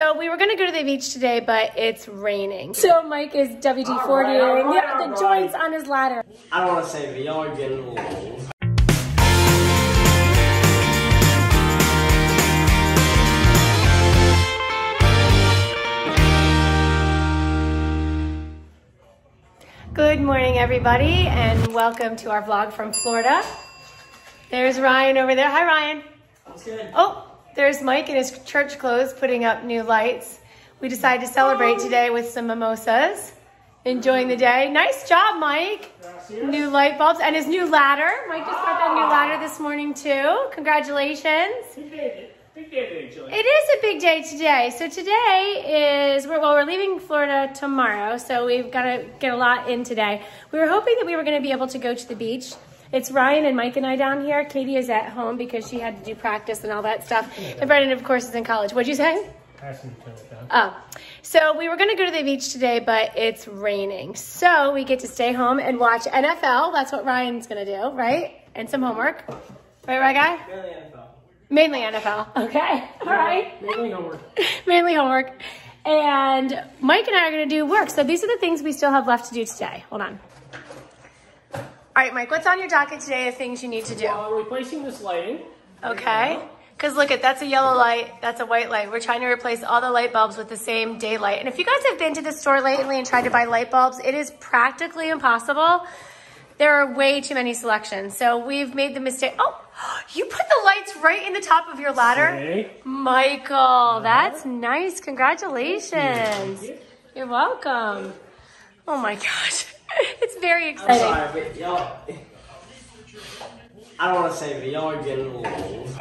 So we were gonna go to the beach today, but it's raining. So Mike is WD-40ing All right, all the right. joints on his ladder. I don't want to say, but y'all are getting a little old. Good morning, everybody, and welcome to our vlog from Florida. There's Ryan over there. Hi, Ryan. That's good. Oh, there's Mike in his church clothes putting up new lights. We decided to celebrate today with some mimosas. Enjoying the day. Nice job, Mike. New light bulbs and his new ladder. Mike just got that new ladder this morning too. Congratulations. Big day, big day, actually. It is a big day today. So today is, we're, well, we're leaving Florida tomorrow, so we've got to get a lot in today. We were hoping that we were going to be able to go to the beach. It's Ryan and Mike and I down here. Katie is at home because she had to do practice and all that stuff. And Brennan, of course, is in college. What'd you say? Passing the toilet down. Oh, so we were going to go to the beach today, but it's raining. So we get to stay home and watch NFL. That's what Ryan's going to do, right? And some homework. Right, right, guy? Barely NFL. Mainly NFL. Okay. All right. Mainly homework. Mainly homework. And Mike and I are going to do work. So these are the things we still have left to do today. Hold on. All right, Mike, what's on your docket today of things you need to do? While replacing this lighting, Okay. Because look at that's a yellow light, that's a white light. We're trying to replace all the light bulbs with the same daylight. And if you guys have been to the store lately and tried to buy light bulbs, it is practically impossible. There are way too many selections. So we've made the mistake. Oh, you put the lights right in the top of your ladder? okay. Michael, that's nice. Congratulations. Thank you. You're welcome. Oh my gosh. It's very I'm exciting. sorry, but y'all. I don't want to say, but y'all are getting a little old.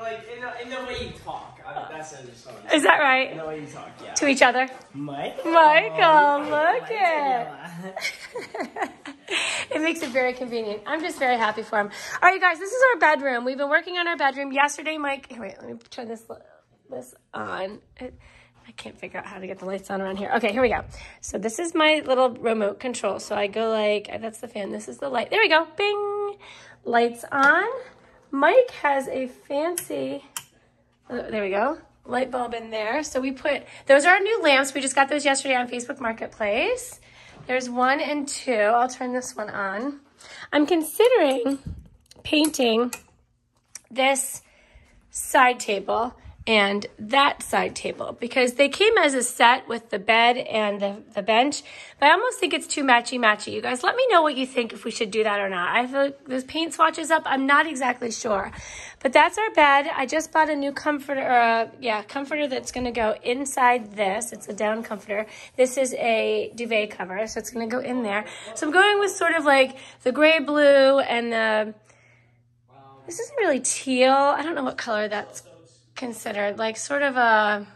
like, in, the, in the way you talk. I, that's understandable. Is that In right? the way you talk, yeah. To each other? Mike? Michael, look at it makes it very convenient. I'm just very happy for him. All right, you guys, this is our bedroom. We've been working on our bedroom. Yesterday, Mike, here, wait, let me turn this this on. It, I can't figure out how to get the lights on around here. Okay, here we go. So this is my little remote control. So I go like, uh, that's the fan. This is the light. There we go. Bing. Lights on. Mike has a fancy, oh, there we go, light bulb in there. So we put, those are our new lamps. We just got those yesterday on Facebook Marketplace. There's one and two. I'll turn this one on. I'm considering painting this side table and that side table because they came as a set with the bed and the, the bench but i almost think it's too matchy matchy you guys let me know what you think if we should do that or not. I feel like those paint swatches up. I'm not exactly sure. But that's our bed. I just bought a new comforter uh, yeah comforter that's going to go inside this. It's a down comforter. This is a duvet cover so it's going to go in there. So i'm going with sort of like the gray blue and the this isn't really teal. I don't know what color that's considered. Like sort of a,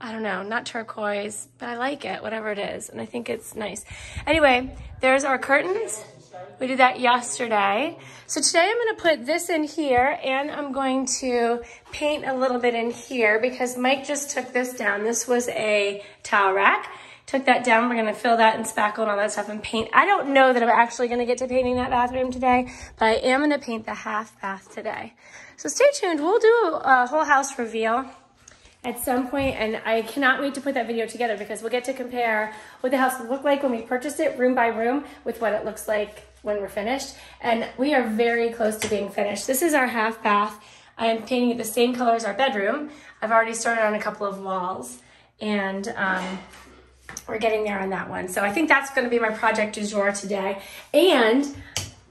I don't know, not turquoise, but I like it, whatever it is. And I think it's nice. Anyway, there's our curtains. We did that yesterday. So today I'm going to put this in here and I'm going to paint a little bit in here because Mike just took this down. This was a towel rack. Took that down. We're going to fill that and spackle and all that stuff and paint. I don't know that I'm actually going to get to painting that bathroom today, but I am going to paint the half bath today. So stay tuned. We'll do a whole house reveal at some point, and I cannot wait to put that video together because we'll get to compare what the house looked like when we purchased it, room by room, with what it looks like when we're finished. And we are very close to being finished. This is our half bath. I am painting it the same color as our bedroom. I've already started on a couple of walls, and um, we're getting there on that one. So I think that's going to be my project du jour today. And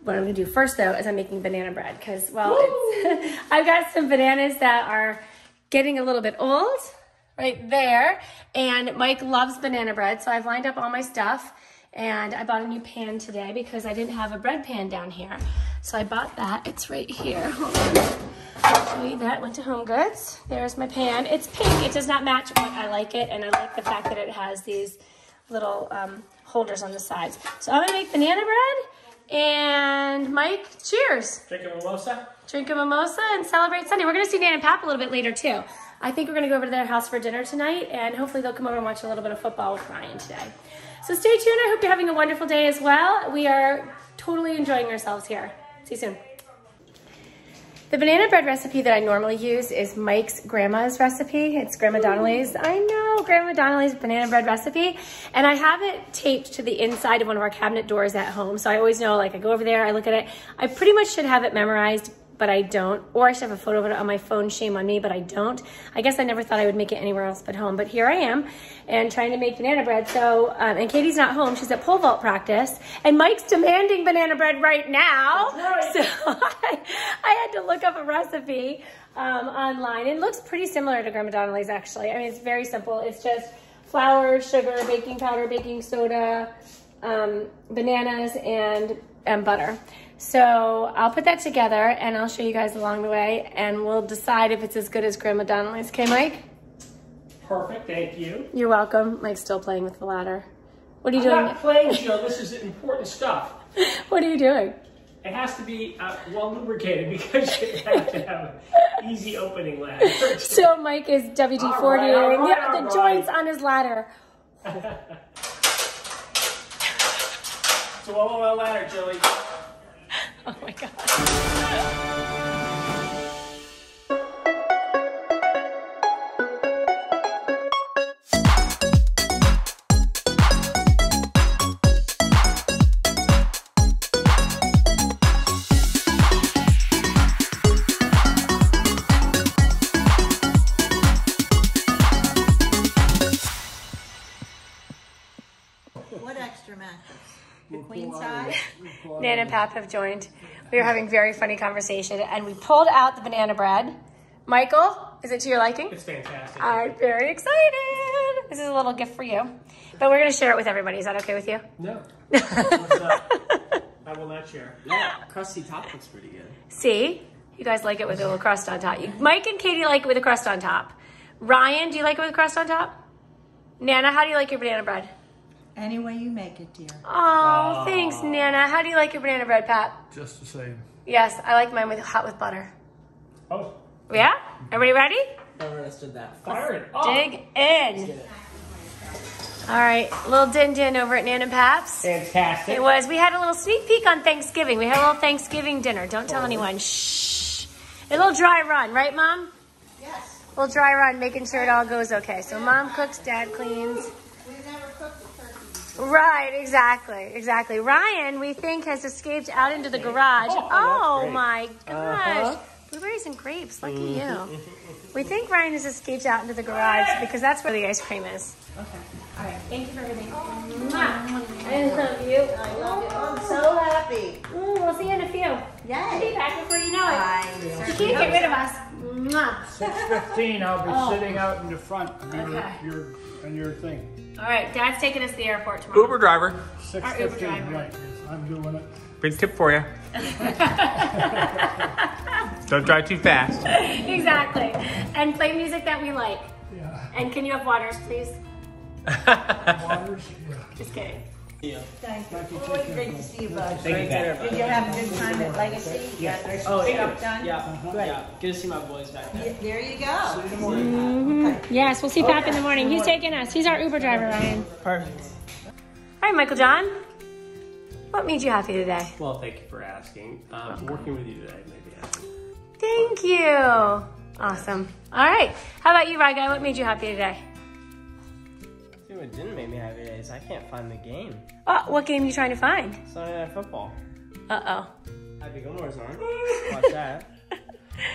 what I'm going to do first, though, is I'm making banana bread because, well, I've got some bananas that are getting a little bit old right there. And Mike loves banana bread, so I've lined up all my stuff. And I bought a new pan today because I didn't have a bread pan down here. So I bought that. It's right here. Hold on. I'll show you that. Went to Home Goods. There's my pan. It's pink. It does not match, but I like it. And I like the fact that it has these little um, holders on the sides. So I'm gonna make banana bread. And Mike, cheers. Drink a mimosa? Drink a mimosa and celebrate Sunday. We're gonna see Nan and Pap a little bit later too. I think we're gonna go over to their house for dinner tonight, and hopefully they'll come over and watch a little bit of football with Ryan today. So stay tuned. I hope you're having a wonderful day as well. We are totally enjoying ourselves here. See you soon. The banana bread recipe that I normally use is Mike's grandma's recipe. It's Grandma mm. Donnelly's. I know, Grandma Donnelly's banana bread recipe. And I have it taped to the inside of one of our cabinet doors at home. So I always know, like, I go over there, I look at it. I pretty much should have it memorized but I don't. Or I should have a photo of it on my phone, shame on me, but I don't. I guess I never thought I would make it anywhere else but home. But here I am and trying to make banana bread. So, um, and Katie's not home. She's at pole vault practice. And Mike's demanding banana bread right now. Right. So I, I, had to look up a recipe um, online. It looks pretty similar to Grandma Donnelly's actually. I mean, it's very simple. It's just flour, sugar, baking powder, baking soda, um, bananas, and, and butter. So I'll put that together and I'll show you guys along the way and we'll decide if it's as good as Grandma Donnelly's. Okay, Mike? Perfect, thank you. You're welcome. Mike's still playing with the ladder. What are you I'm doing? not playing, Jill. This is important stuff. What are you doing? It has to be uh, well lubricated because you have to have an easy opening ladder. So Mike is WD-40 All right, all right, yeah, the all right. joints on his ladder. It's a well well ladder, Jilly. Oh my God. What extra mattress? The queen side. Nan and Pap have joined. We were having very funny conversation and we pulled out the banana bread. Michael, is it to your liking? It's fantastic. I'm very excited. This is a little gift for you. But we're going to share it with everybody. Is that okay with you? no. What's up? I will not share. Yeah, crusty top looks pretty good. See? You guys like it with a little crust on top. You- Mike and Katie like it with a crust on top. Ryan, do you like it with a crust on top? Nana, how do you like your banana bread? Any way you make it, dear. Oh, thanks, Nana. How do you like your banana bread, Pat? Just the same. Yes, I like mine with hot with butter. Oh, Yeah? Everybody ready? Never understood that. fire it up. Dig in. All right, little din din over at Nan and Pap's. Fantastic. It was. We had a little sneak peek on Thanksgiving. We had a little Thanksgiving dinner. Don't tell anyone. Shh. A little dry run, right, Mom? Yes. A little dry run, making sure it all goes okay. So Mom cooks, Dad cleans. We've never cooked a turkey before. Right, exactly, exactly. Ryan, we think, has escaped out into the garage. Oh, Oh, my gosh. Uh-huh. Blueberries and grapes, lucky you. We think Ryan has escaped out into the garage because that's where the ice cream is. Okay. All right, thank you for everything. Mwah. I love you. I love you. I'm so happy. Mm, we'll see you in a few. We'll be Yay. back before you know it. I You certainly can't get rid of us. Mwah. Six fifteen, I'll be Oh. sitting out in the front of your, Okay. your, and your thing. All right, Dad's taking us to the airport tomorrow. Uber driver. Six Our Uber driver. right, I'm doing it. Big tip for you. Don't drive too fast. exactly. And play music that we like. Yeah. And can you have waters, please? Waters, yeah. Just kidding. Thank you. Always great to see you, bud. Thank you, Did you have a good time at Legacy? Yeah. Oh, yeah. Stuff done? Yeah, yeah. Good to see my boys back there. There you go. Okay. Yes, we'll see Pap in the morning. He's taking us. He's our Uber driver, Ryan. Perfect. All right, Michael John. What made you happy today? Well, thank you for asking. Um, working with you today made me happy. Thank you. Awesome. All right. How about you, Rye Guy? What made you happy today? See what didn't make me happy today is I can't find the game. Oh, what game are you trying to find? Sunday Night Football. Uh oh. Happy Gilmore's on. Watch that.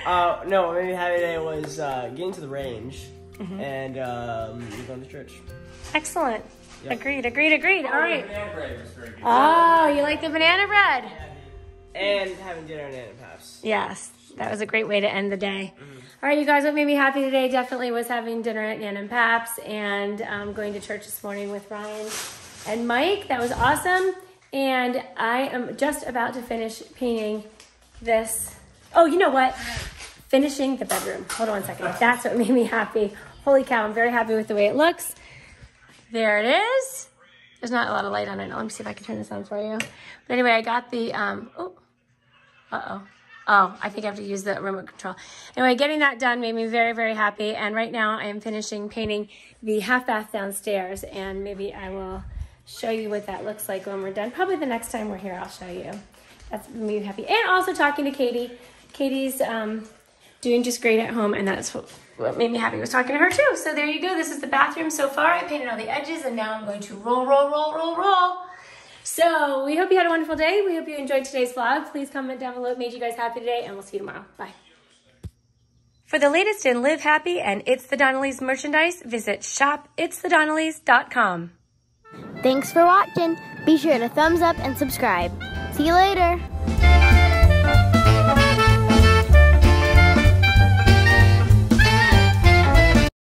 Uh, no, what made me happy today was uh, getting to the range and um, going to church. oh. Excellent. Yep. Agreed, agreed, agreed. All right. Banana bread was very good. Oh, you like the banana bread? And having dinner in Anna Paps. Yes, that was a great way to end the day. All right, you guys, what made me happy today definitely was having dinner at Nan and Paps and um, going to church this morning with Ryan and Mike. That was awesome. And I am just about to finish painting this. Oh, you know what? Finishing the bedroom. Hold on one second. That's what made me happy. Holy cow, I'm very happy with the way it looks. There it is. There's not a lot of light on it. Let me see if I can turn this on for you. But anyway, I got the, um, oh, uh-oh. Oh, I think I have to use the remote control. Anyway, getting that done made me very, very happy. And right now I am finishing painting the half bath downstairs. And maybe I will show you what that looks like when we're done. Probably the next time we're here, I'll show you. That's me happy. And also talking to Katie. Katie's um, doing just great at home, and that's what, what made me happy was talking to her too. So there you go. This is the bathroom so far. I painted all the edges, and now I'm going to roll, roll, roll, roll, roll. So we hope you had a wonderful day. We hope you enjoyed today's vlog. Please comment down below what made you guys happy today, and we'll see you tomorrow. Bye. For the latest in Live Happy and It's the Donnellys merchandise, visit shopitsthedonnellys.com. Thanks for watching. Be sure to thumbs up and subscribe. See you later.